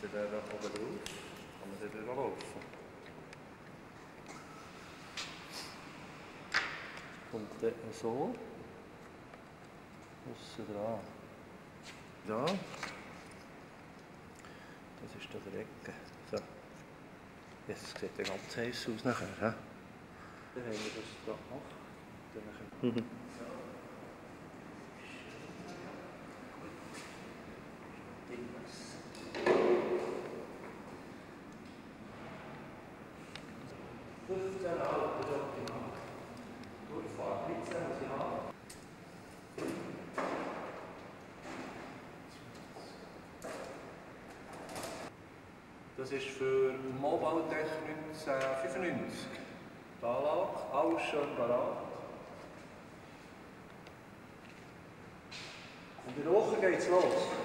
Und dann da oben drauf kann man dann laufen. Kommt dann so. Aussen dran. Da. Das ist da der Ecke. So. Jetzt sieht der ganz heiß aus nachher. He? Dann haben wir das da gemacht. Dann nachher. Das ist für Mobautech 1995. Die Anlage, alles schon parat. Und in der Woche geht es los.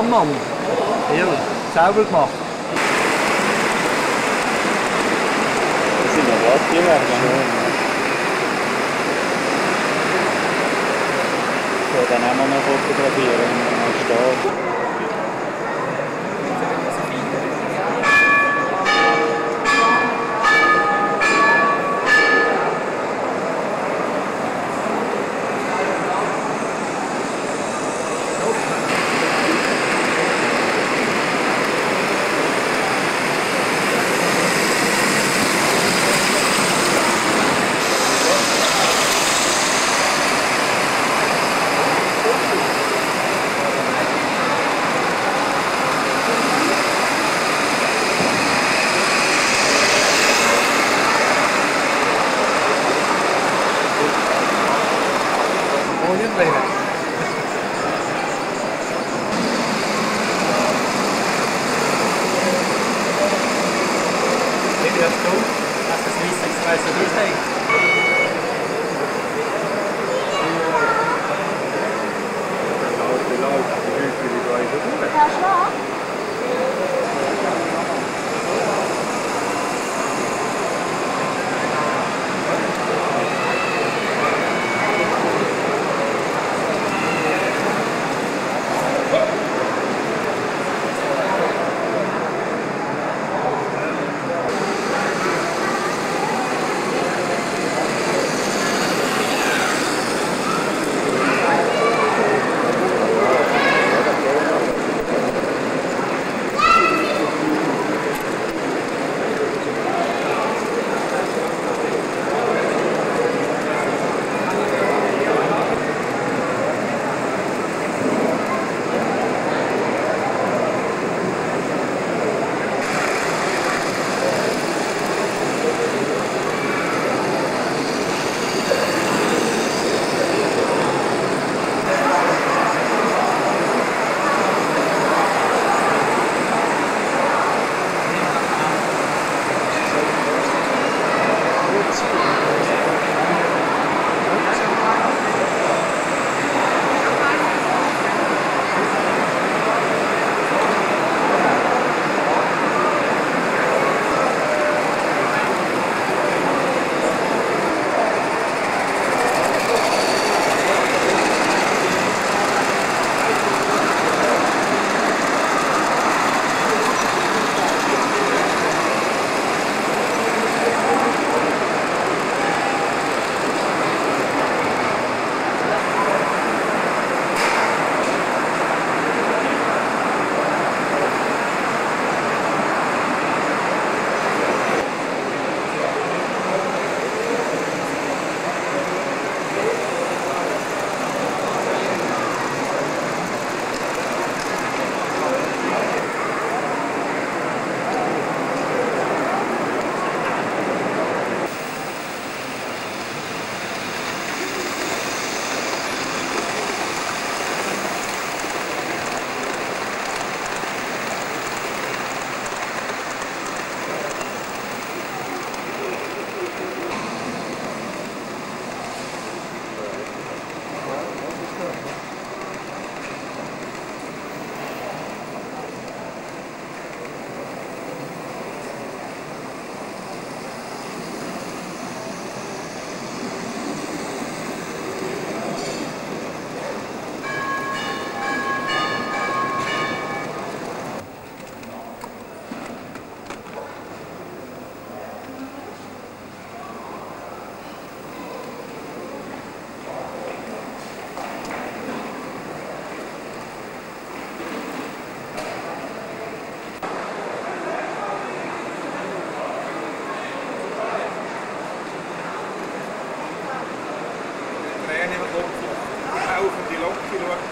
Mama. Ja, selber gemacht. Das sind ja was gemacht. Ja, dann auch mal fotografieren, wenn man mal steht. guys, so these things.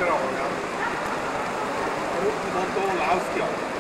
Locke schaut er an. Ja. Unten und da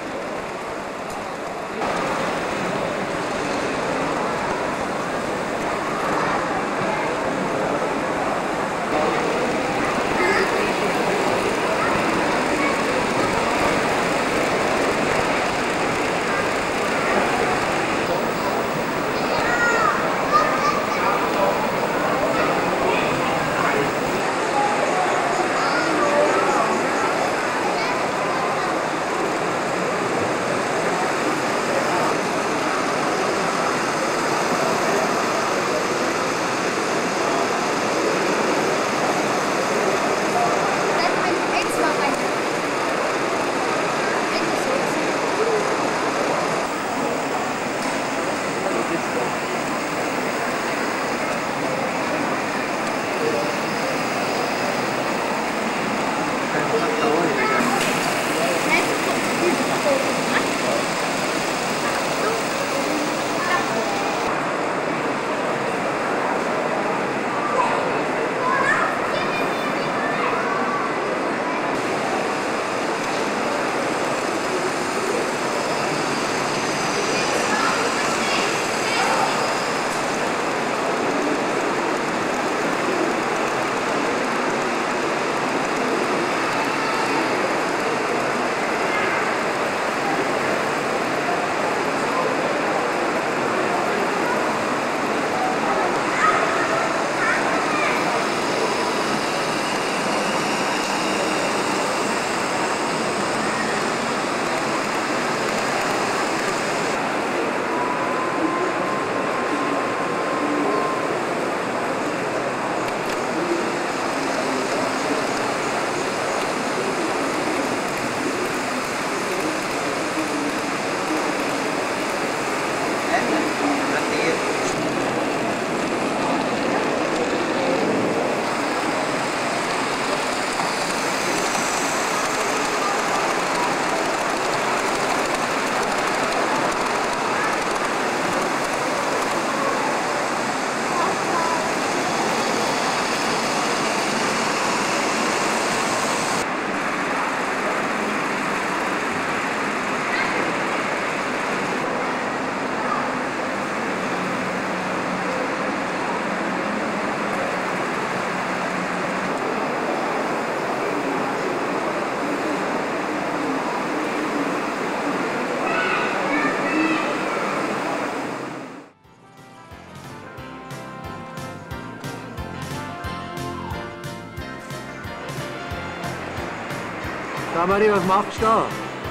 Samari, was machst du da?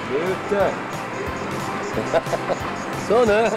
Blüte. so, ne?